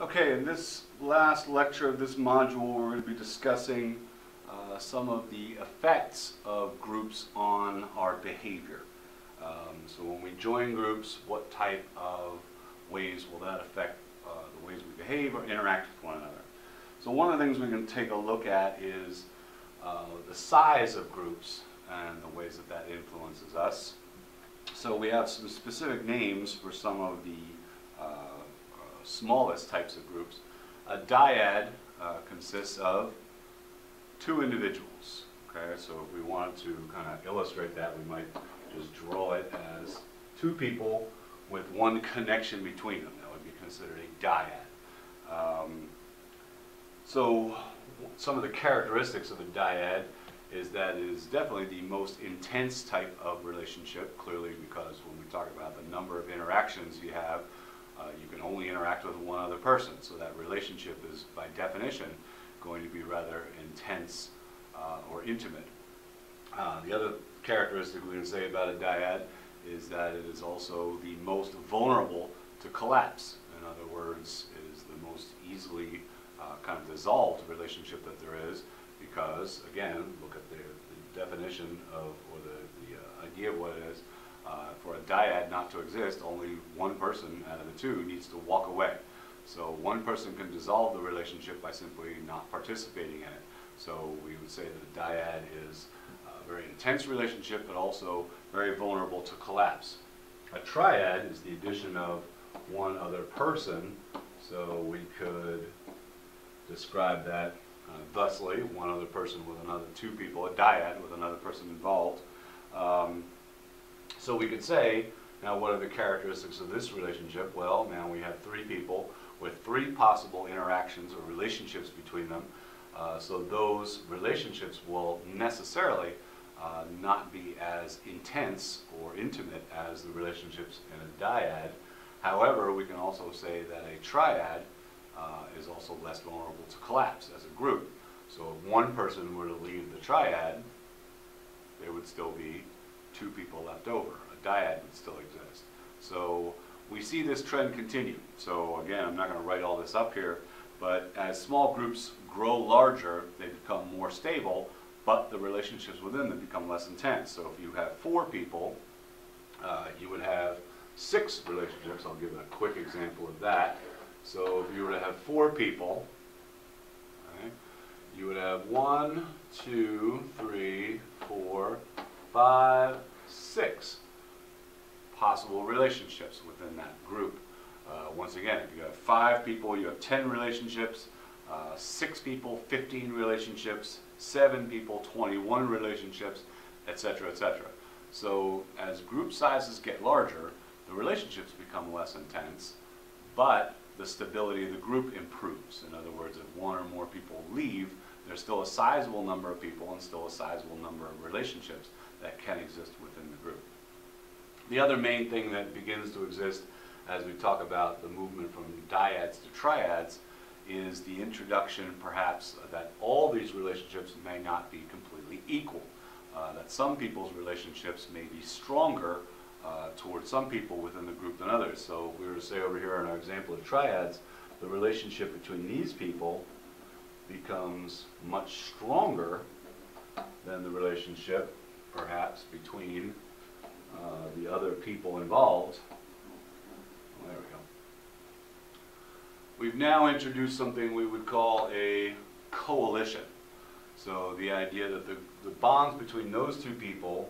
Okay, in this last lecture of this module, we're going to be discussing uh, some of the effects of groups on our behavior. Um, so when we join groups, what type of ways will that affect uh, the ways we behave or interact with one another? So one of the things we can take a look at is uh, the size of groups and the ways that that influences us. So we have some specific names for some of the smallest types of groups. A dyad uh, consists of two individuals. Okay, so if we wanted to kind of illustrate that, we might just draw it as two people with one connection between them. That would be considered a dyad. Um, so some of the characteristics of a dyad is that it is definitely the most intense type of relationship, clearly because when we talk about the number of interactions you have, uh, you can only interact with one other person. So that relationship is, by definition, going to be rather intense uh, or intimate. Uh, the other characteristic we can say about a dyad is that it is also the most vulnerable to collapse. In other words, it is the most easily uh, kind of dissolved relationship that there is because, again, look at the, the definition of, or the, the uh, idea of what it is. Uh, for a dyad not to exist, only one person out of the two needs to walk away. So one person can dissolve the relationship by simply not participating in it. So we would say that a dyad is a very intense relationship, but also very vulnerable to collapse. A triad is the addition of one other person, so we could describe that uh, thusly, one other person with another two people, a dyad with another person involved. Um, so we could say, now what are the characteristics of this relationship? Well, now we have three people with three possible interactions or relationships between them. Uh, so those relationships will necessarily uh, not be as intense or intimate as the relationships in a dyad. However, we can also say that a triad uh, is also less vulnerable to collapse as a group. So if one person were to leave the triad, there would still be two people left over. A dyad would still exist. So we see this trend continue. So again, I'm not going to write all this up here, but as small groups grow larger, they become more stable, but the relationships within them become less intense. So if you have four people, uh, you would have six relationships. I'll give a quick example of that. So if you were to have four people, okay, you would have one, two, three, four, five, six possible relationships within that group. Uh, once again, if you have five people, you have 10 relationships, uh, six people, 15 relationships, seven people, 21 relationships, etc., etc. So as group sizes get larger, the relationships become less intense, but the stability of the group improves. In other words, if one or more people leave, there's still a sizable number of people and still a sizable number of relationships that can exist within the group. The other main thing that begins to exist as we talk about the movement from dyads to triads is the introduction perhaps that all these relationships may not be completely equal. Uh, that some people's relationships may be stronger uh, towards some people within the group than others. So we were to say over here in our example of triads, the relationship between these people becomes much stronger than the relationship perhaps between uh, the other people involved. Well, there we go. We've now introduced something we would call a coalition. So the idea that the, the bonds between those two people,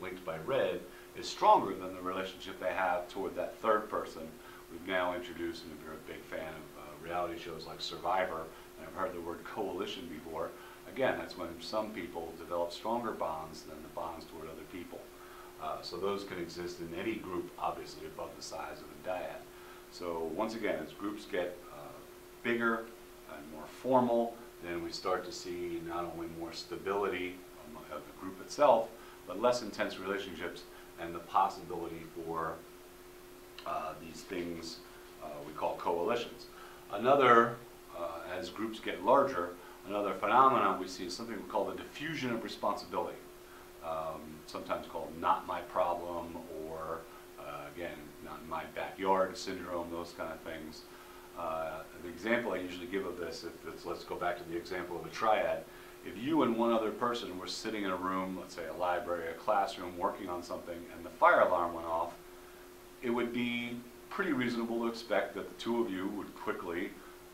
linked by red, is stronger than the relationship they have toward that third person. We've now introduced, and if you're a big fan of uh, reality shows like Survivor, and I've heard the word coalition before, again, that's when some people develop stronger bonds than the bonds toward other people. Uh, so those can exist in any group, obviously, above the size of a dyad. So once again, as groups get uh, bigger and more formal, then we start to see not only more stability of the group itself, but less intense relationships and the possibility for uh, these things uh, we call coalitions. Another, uh, as groups get larger, another phenomenon we see is something we call the diffusion of responsibility, um, sometimes called not my problem or, uh, again, not my backyard syndrome, those kind of things. Uh, the example I usually give of this, if it's, let's go back to the example of a triad. If you and one other person were sitting in a room, let's say a library, a classroom, working on something, and the fire alarm went off, it would be pretty reasonable to expect that the two of you would quickly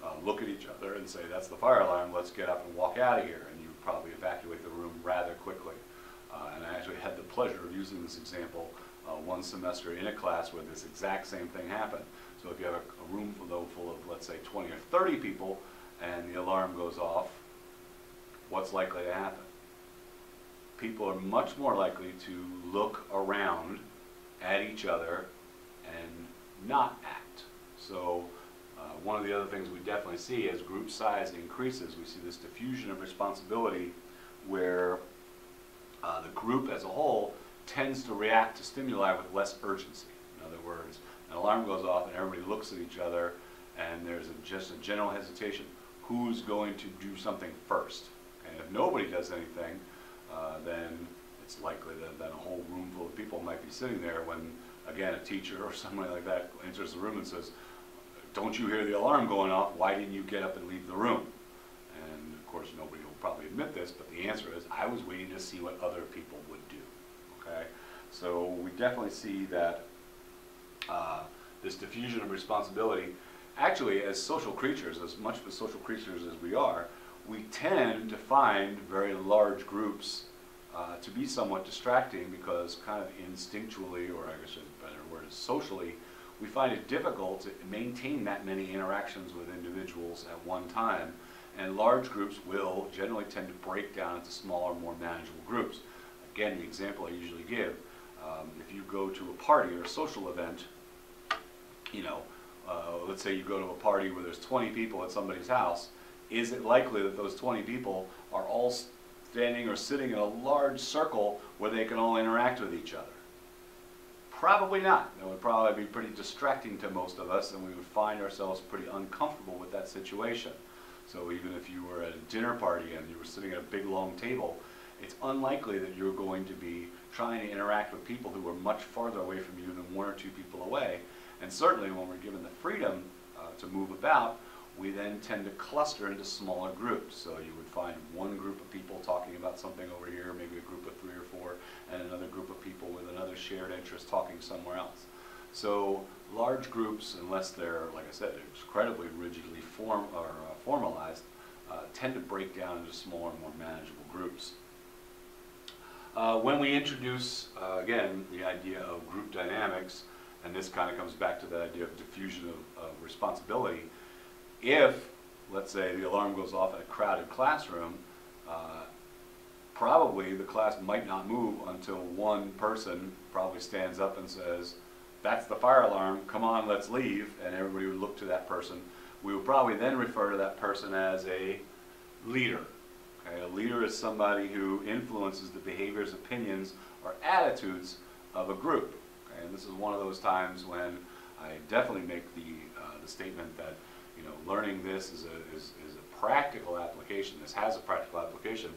uh, look at each other and say, that's the fire alarm, let's get up and walk out of here. And you probably evacuate the room rather quickly. Uh, and I actually had the pleasure of using this example uh, one semester in a class where this exact same thing happened. So if you have a, a room full, though, full of, let's say, 20 or 30 people, and the alarm goes off, what's likely to happen? People are much more likely to look around at each other and not act. So one of the other things we definitely see as group size increases, we see this diffusion of responsibility where uh, the group as a whole tends to react to stimuli with less urgency. In other words, an alarm goes off and everybody looks at each other and there's a, just a general hesitation. Who's going to do something first? And if nobody does anything, uh, then it's likely that, that a whole room full of people might be sitting there when, again, a teacher or somebody like that enters the room and says, don't you hear the alarm going off? Why didn't you get up and leave the room? And of course, nobody will probably admit this, but the answer is, I was waiting to see what other people would do, okay? So we definitely see that uh, this diffusion of responsibility, actually, as social creatures, as much of a social creatures as we are, we tend to find very large groups uh, to be somewhat distracting because kind of instinctually, or I guess a better word is socially, we find it difficult to maintain that many interactions with individuals at one time. And large groups will generally tend to break down into smaller, more manageable groups. Again, the example I usually give, um, if you go to a party or a social event, you know, uh, let's say you go to a party where there's 20 people at somebody's house, is it likely that those 20 people are all standing or sitting in a large circle where they can all interact with each other? Probably not. That would probably be pretty distracting to most of us, and we would find ourselves pretty uncomfortable with that situation. So even if you were at a dinner party and you were sitting at a big long table, it's unlikely that you're going to be trying to interact with people who are much farther away from you than one or two people away. And certainly when we're given the freedom uh, to move about, we then tend to cluster into smaller groups. So you would find one group of people talking about something over here, maybe a group of three and another group of people with another shared interest talking somewhere else. So large groups, unless they're, like I said, incredibly rigidly form, or, uh, formalized, uh, tend to break down into smaller, more manageable groups. Uh, when we introduce, uh, again, the idea of group dynamics, and this kind of comes back to that idea of diffusion of, of responsibility, if, let's say, the alarm goes off in a crowded classroom, uh, probably the class might not move until one person probably stands up and says, that's the fire alarm, come on, let's leave, and everybody would look to that person. We would probably then refer to that person as a leader. Okay? A leader is somebody who influences the behaviors, opinions, or attitudes of a group. Okay? And this is one of those times when I definitely make the, uh, the statement that you know, learning this is a, is, is a practical application. This has a practical application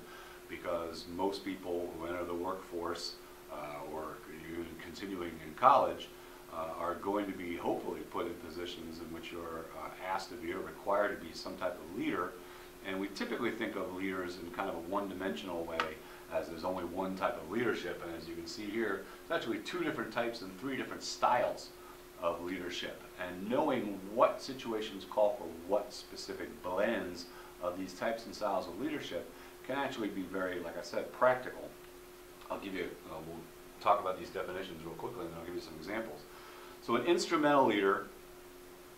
because most people who enter the workforce uh, or even continuing in college uh, are going to be hopefully put in positions in which you're uh, asked to be or required to be some type of leader. And we typically think of leaders in kind of a one-dimensional way as there's only one type of leadership. And as you can see here, there's actually two different types and three different styles of leadership. And knowing what situations call for what specific blends of these types and styles of leadership can actually be very, like I said, practical. I'll give you, uh, we'll talk about these definitions real quickly and then I'll give you some examples. So an instrumental leader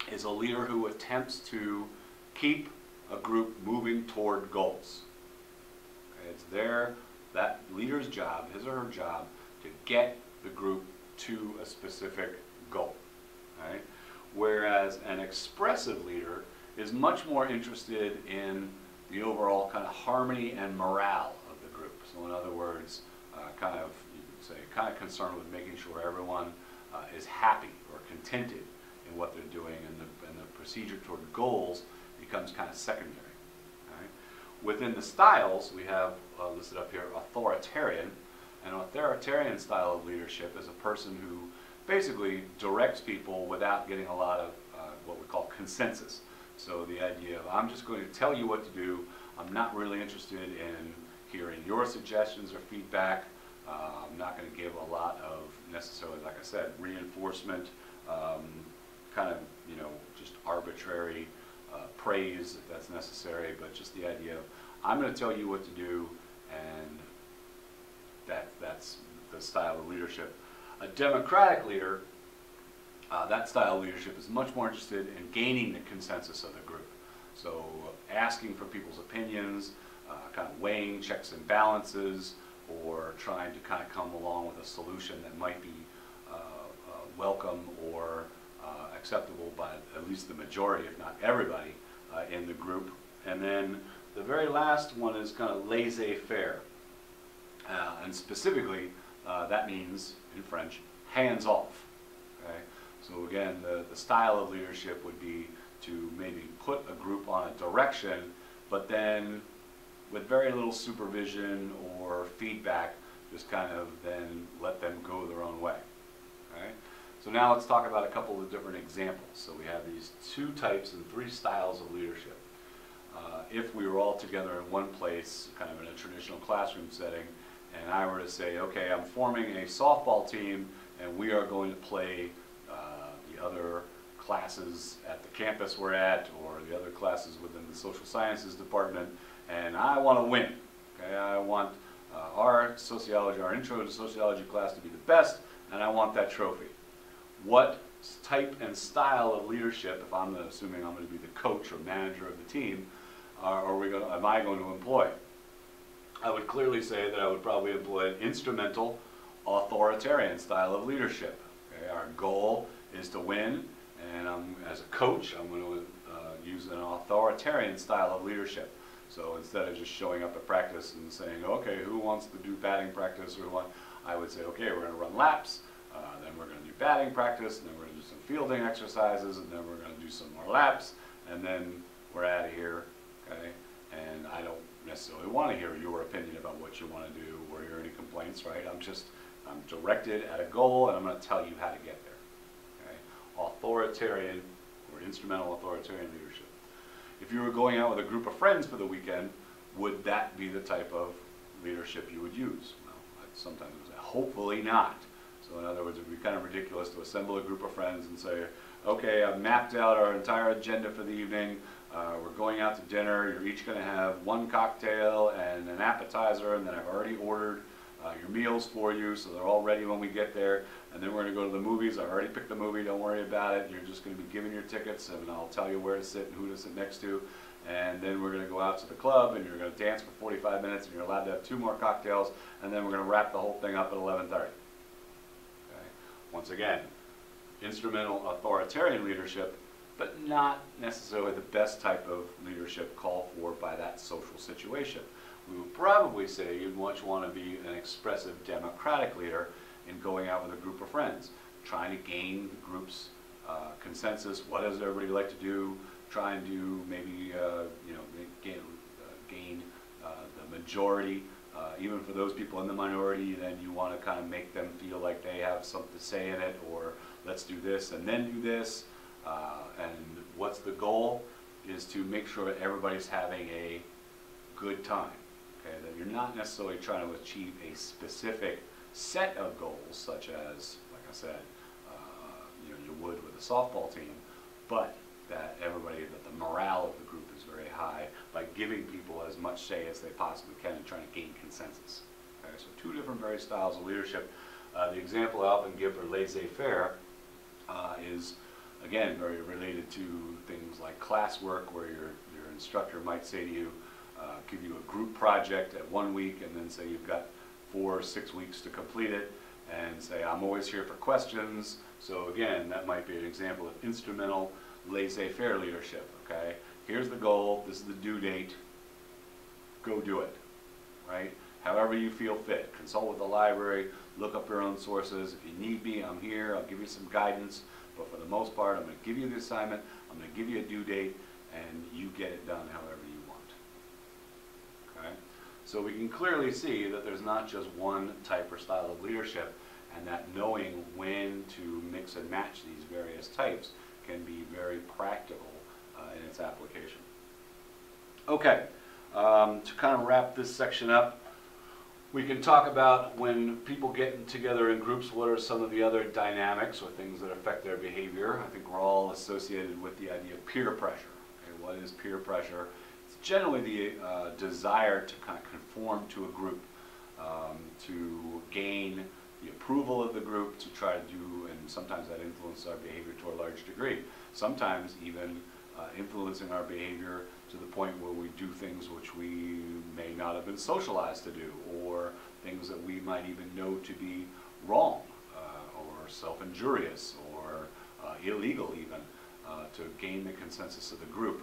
is a leader who attempts to keep a group moving toward goals. Okay, it's their, that leader's job, his or her job, to get the group to a specific goal. Okay? Whereas an expressive leader is much more interested in the overall kind of harmony and morale of the group. So in other words, uh, kind of, you could say, kind of concerned with making sure everyone uh, is happy or contented in what they're doing and the, and the procedure toward goals becomes kind of secondary. Right? Within the styles, we have uh, listed up here authoritarian. An authoritarian style of leadership is a person who basically directs people without getting a lot of uh, what we call consensus. So the idea of, I'm just going to tell you what to do, I'm not really interested in hearing your suggestions or feedback. Uh, I'm not going to give a lot of necessarily, like I said, reinforcement, um, kind of, you know, just arbitrary uh, praise if that's necessary, but just the idea of, I'm going to tell you what to do, and that, that's the style of leadership. A democratic leader, uh, that style of leadership is much more interested in gaining the consensus of the group. So asking for people's opinions, uh, kind of weighing checks and balances, or trying to kind of come along with a solution that might be uh, uh, welcome or uh, acceptable by at least the majority, if not everybody, uh, in the group. And then the very last one is kind of laissez-faire. And specifically, that means, in French, hands off. Okay? So again, the, the style of leadership would be to maybe put a group on a direction, but then with very little supervision or feedback, just kind of then let them go their own way. Okay? So now let's talk about a couple of different examples. So we have these two types and three styles of leadership. Uh, if we were all together in one place, kind of in a traditional classroom setting, and I were to say, okay, I'm forming a softball team and we are going to play the other classes at the campus we're at or the other classes within the social sciences department and I want to win. Okay, I want uh, our sociology, our intro to sociology class to be the best and I want that trophy. What type and style of leadership, if I'm assuming I'm going to be the coach or manager of the team, are, are we going am I going to employ? I would clearly say that I would probably employ an instrumental, authoritarian style of leadership. Okay? Our goal is to win, and I'm, as a coach, I'm going to uh, use an authoritarian style of leadership. So instead of just showing up at practice and saying, okay, who wants to do batting practice, or what, I would say, okay, we're going to run laps, uh, then we're going to do batting practice, and then we're going to do some fielding exercises, and then we're going to do some more laps, and then we're out of here, okay? And I don't necessarily want to hear your opinion about what you want to do or hear any complaints, right? I'm just, I'm directed at a goal and I'm going to tell you how to get there. Authoritarian or instrumental authoritarian leadership. If you were going out with a group of friends for the weekend, would that be the type of leadership you would use? Well, sometimes say, hopefully not. So in other words, it would be kind of ridiculous to assemble a group of friends and say, okay, I've mapped out our entire agenda for the evening. Uh, we're going out to dinner. You're each going to have one cocktail and an appetizer, and then I've already ordered uh, your meals for you, so they're all ready when we get there. And then we're going to go to the movies. I already picked the movie. Don't worry about it. You're just going to be given your tickets, and I'll tell you where to sit and who to sit next to. And then we're going to go out to the club, and you're going to dance for 45 minutes, and you're allowed to have two more cocktails, and then we're going to wrap the whole thing up at 11:30. Okay. Once again, instrumental authoritarian leadership but not necessarily the best type of leadership called for by that social situation. We would probably say you'd much want to be an expressive democratic leader in going out with a group of friends, trying to gain the group's uh, consensus. What does everybody like to do? Try and do maybe uh, you know gain, uh, gain uh, the majority. Uh, even for those people in the minority, then you want to kind of make them feel like they have something to say in it, or let's do this and then do this. Uh, and what's the goal is to make sure that everybody's having a good time. Okay, that you're not necessarily trying to achieve a specific set of goals, such as, like I said, uh, you know, you would with a softball team, but that everybody, that the morale of the group is very high by giving people as much say as they possibly can and trying to gain consensus. Okay, so two different very styles of leadership. Uh, the example I often give for laissez-faire uh, is again, very related to things like classwork, where your, your instructor might say to you, uh, give you a group project at one week, and then say you've got four or six weeks to complete it, and say, I'm always here for questions. So again, that might be an example of instrumental laissez-faire leadership, okay? Here's the goal, this is the due date, go do it, right? However you feel fit. Consult with the library, look up your own sources. If you need me, I'm here, I'll give you some guidance. But for the most part, I'm going to give you the assignment, I'm going to give you a due date, and you get it done however you? So we can clearly see that there's not just one type or style of leadership, and that knowing when to mix and match these various types can be very practical uh, in its application. Okay, um, to kind of wrap this section up, we can talk about when people get together in groups, what are some of the other dynamics or things that affect their behavior. I think we're all associated with the idea of peer pressure. Okay, what is peer pressure? Generally the uh, desire to kind of conform to a group, um, to gain the approval of the group, to try to do, and sometimes that influences our behavior to a large degree. Sometimes even uh, influencing our behavior to the point where we do things which we may not have been socialized to do, or things that we might even know to be wrong, uh, or self-injurious, or uh, illegal even, uh, to gain the consensus of the group.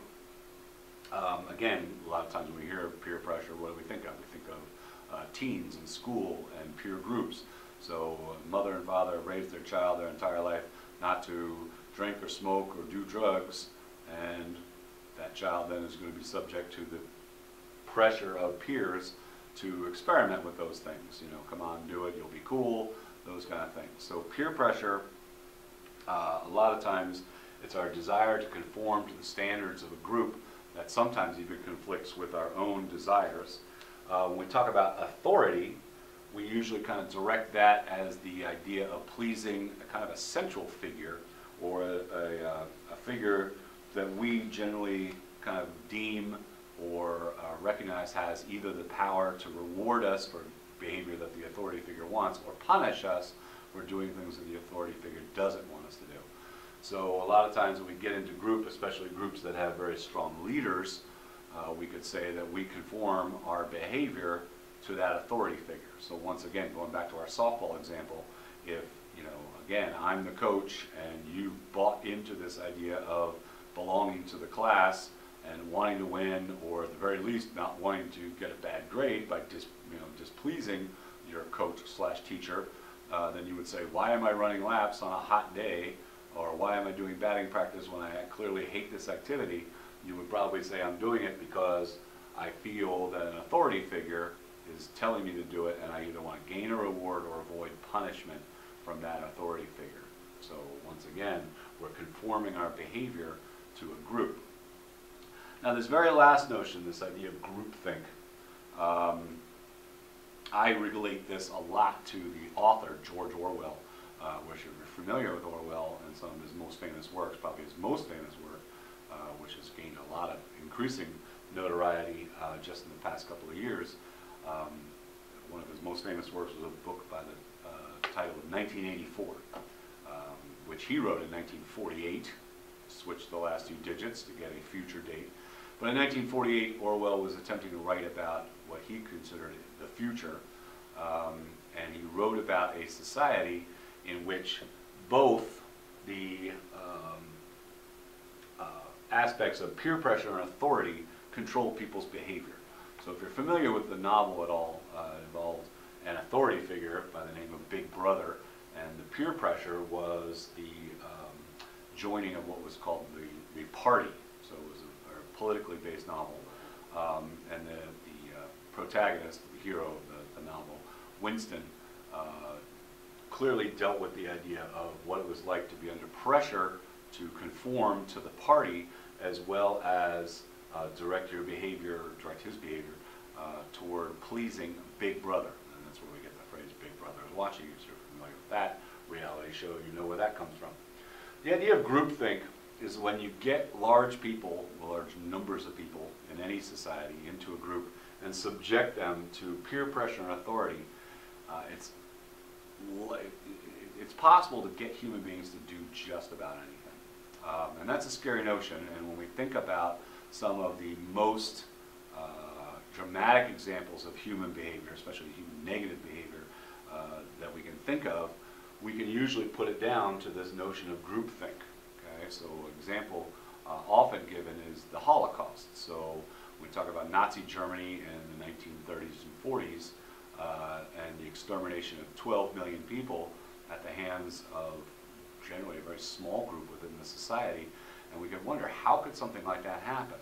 Um, again, a lot of times when we hear of peer pressure, what do we think of? We think of uh, teens in school and peer groups. So uh, mother and father have raised their child their entire life not to drink or smoke or do drugs, and that child then is going to be subject to the pressure of peers to experiment with those things. You know, come on, do it, you'll be cool, those kind of things. So peer pressure, uh, a lot of times, it's our desire to conform to the standards of a group that sometimes even conflicts with our own desires. Uh, when we talk about authority, we usually kind of direct that as the idea of pleasing a kind of a central figure or a, a, uh, a figure that we generally kind of deem or uh, recognize has either the power to reward us for behavior that the authority figure wants or punish us for doing things that the authority figure doesn't want us to do. So a lot of times when we get into group, especially groups that have very strong leaders, uh, we could say that we conform our behavior to that authority figure. So once again, going back to our softball example, if, you know, again, I'm the coach and you bought into this idea of belonging to the class and wanting to win, or at the very least, not wanting to get a bad grade by dis, you know, displeasing your coach slash teacher, uh, then you would say, why am I running laps on a hot day, or why am I doing batting practice when I clearly hate this activity? You would probably say, I'm doing it because I feel that an authority figure is telling me to do it, and I either want to gain a reward or avoid punishment from that authority figure. So once again, we're conforming our behavior to a group. Now this very last notion, this idea of groupthink, um, I relate this a lot to the author, George Orwell, uh, which if you're familiar with Orwell and some of his most famous works, probably his most famous work, uh, which has gained a lot of increasing notoriety uh, just in the past couple of years. Um, one of his most famous works was a book by the uh, title of 1984, um, which he wrote in 1948, switched the last two digits to get a future date. But in 1948, Orwell was attempting to write about what he considered the future, um, and he wrote about a society in which both the um, uh, aspects of peer pressure and authority control people's behavior. So if you're familiar with the novel at all, uh, it involved an authority figure by the name of Big Brother, and the peer pressure was the um, joining of what was called the, the party. So it was a, a politically based novel. Um, and the, the uh, protagonist, the hero of the, the novel, Winston, uh, clearly dealt with the idea of what it was like to be under pressure to conform to the party as well as uh, direct your behavior, direct his behavior uh, toward pleasing Big Brother. And that's where we get the phrase Big Brother is watching you. So you're familiar with that reality show, you know where that comes from. The idea of groupthink is when you get large people, large numbers of people in any society into a group and subject them to peer pressure and authority, uh, it's, it's possible to get human beings to do just about anything. Um, and that's a scary notion. And when we think about some of the most uh, dramatic examples of human behavior, especially human negative behavior, uh, that we can think of, we can usually put it down to this notion of groupthink. Okay, so an example uh, often given is the Holocaust. So we talk about Nazi Germany in the 1930s and 40s uh, and the extermination of 12 million people at the hands of generally a very small group within the society. And we can wonder, how could something like that happen?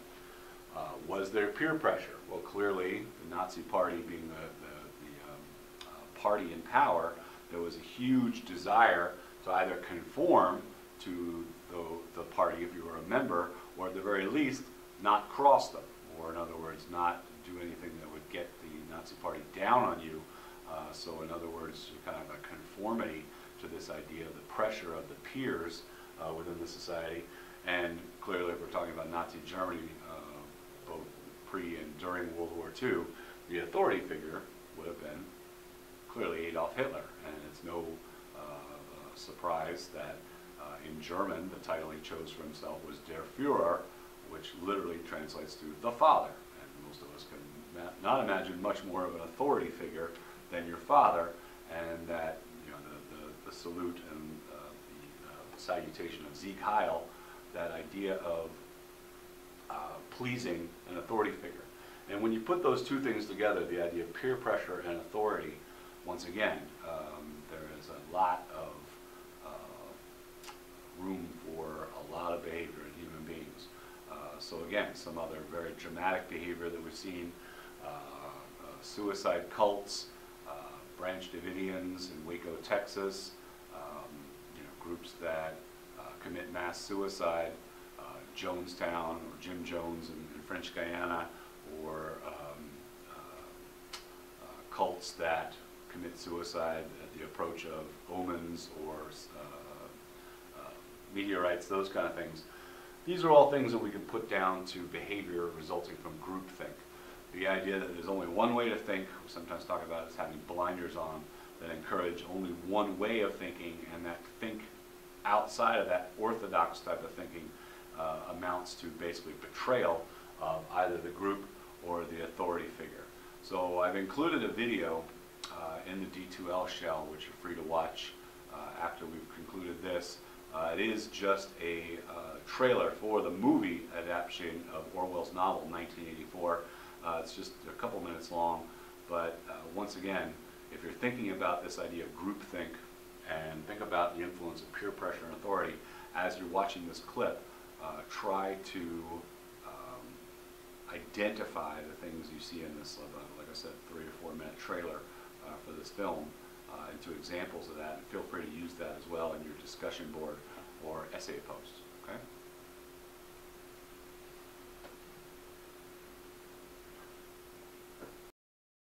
Uh, was there peer pressure? Well, clearly, the Nazi Party being the, the, the um, uh, party in power, there was a huge desire to either conform to the, the party if you were a member, or at the very least, not cross them, or in other words, not do anything that would Nazi party down on you. Uh, so in other words, kind of a conformity to this idea of the pressure of the peers uh, within the society. And clearly, if we're talking about Nazi Germany, uh, both pre and during World War II, the authority figure would have been clearly Adolf Hitler. And it's no uh, surprise that uh, in German, the title he chose for himself was Der Führer, which literally translates to the father. And most of us can not imagine much more of an authority figure than your father, and that you know the, the, the salute and uh, the uh, salutation of Sieg Heil, that idea of uh, pleasing an authority figure. And when you put those two things together, the idea of peer pressure and authority, once again, um, there is a lot of uh, room for a lot of behavior in human beings. Uh, so again, some other very dramatic behavior that we've seen, suicide cults, uh, Branch Davidians in Waco, Texas, um, you know, groups that uh, commit mass suicide, uh, Jonestown or Jim Jones in, in French Guyana, or um, uh, uh, cults that commit suicide at the approach of omens or uh, meteorites, those kind of things. These are all things that we can put down to behavior resulting from groupthink. The idea that there's only one way to think, we sometimes talk about as having blinders on, that encourage only one way of thinking, and that think outside of that orthodox type of thinking uh, amounts to basically betrayal of either the group or the authority figure. So I've included a video uh, in the D2L shell, which you're free to watch uh, after we've concluded this. Uh, it is just a uh, trailer for the movie adaptation of Orwell's novel, 1984. Uh, it's just a couple minutes long, but uh, once again, if you're thinking about this idea of groupthink and think about the influence of peer pressure and authority, as you're watching this clip, uh, try to um, identify the things you see in this, uh, like I said, three or four minute trailer uh, for this film uh, into examples of that. And feel free to use that as well in your discussion board or essay posts. Okay?